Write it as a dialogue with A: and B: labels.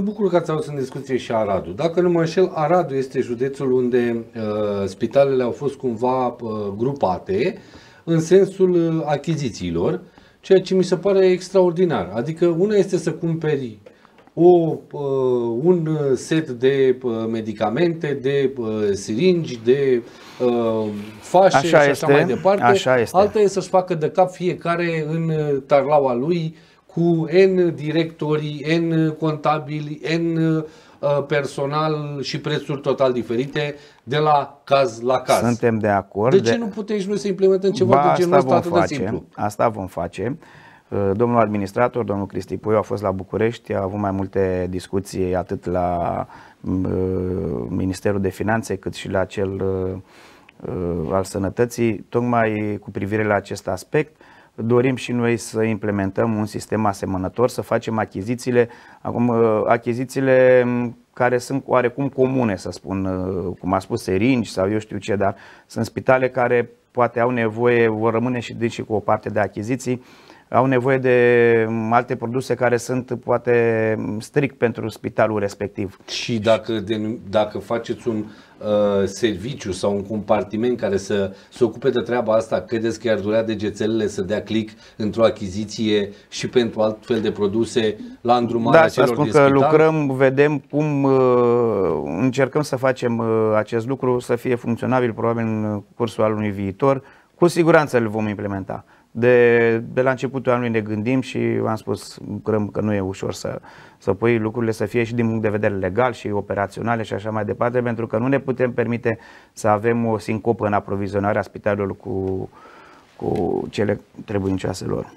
A: Mă bucur că ați avut în discuție și Aradul. Dacă nu mă înșel, Aradul este județul unde uh, spitalele au fost cumva uh, grupate în sensul uh, achizițiilor, ceea ce mi se pare extraordinar. Adică una este să cumperi o, uh, un set de uh, medicamente, de uh, siringi, de uh, fașe
B: Așa
A: și așa
B: este,
A: mai departe.
B: așa este.
A: Alta e să-și facă de cap fiecare în uh, tarlaua lui cu N directori, N contabili, N uh, personal și prețuri total diferite de la caz la caz.
B: Suntem de acord.
A: de ce nu putem și noi să implementăm ceva
B: ba,
A: de genul ăsta
B: vom
A: atât de
B: face,
A: simplu?
B: Asta vom face. Uh, Domnul administrator, domnul Cristi Puiu, a fost la București, a avut mai multe discuții atât la uh, Ministerul de Finanțe cât și la cel uh, uh, al Sănătății, tocmai cu privire la acest aspect. Dorim și noi să implementăm un sistem asemănător, să facem achizițiile, acum uh, achizițiile m, care sunt oarecum comune, să spun, uh, cum a spus, seringi sau eu știu ce, dar sunt spitale care poate au nevoie, vor rămâne și deci și cu o parte de achiziții, au nevoie de m, alte produse care sunt poate m, strict pentru spitalul respectiv.
A: Și dacă, de, dacă faceți un uh, serviciu sau un compartiment care să se ocupe de treaba asta, credeți că i-ar durea degețelele să dea click într-o achiziție și pentru alt fel de produse la îndrumarea
B: Da, să
A: celor
B: spun
A: din
B: că
A: spital?
B: lucrăm, vedem cum uh, încercăm să facem uh, acest lucru să fie funcționabil probabil în cursul anului viitor. Cu siguranță îl vom implementa. De, de la începutul anului ne gândim și am spus, lucrăm că nu e ușor să, să pui lucrurile să fie și din punct de vedere legal și operaționale și așa mai departe, pentru că nu ne putem permite să avem o sincopă în aprovizionarea spitalelor cu, cu cele trebuincioase lor.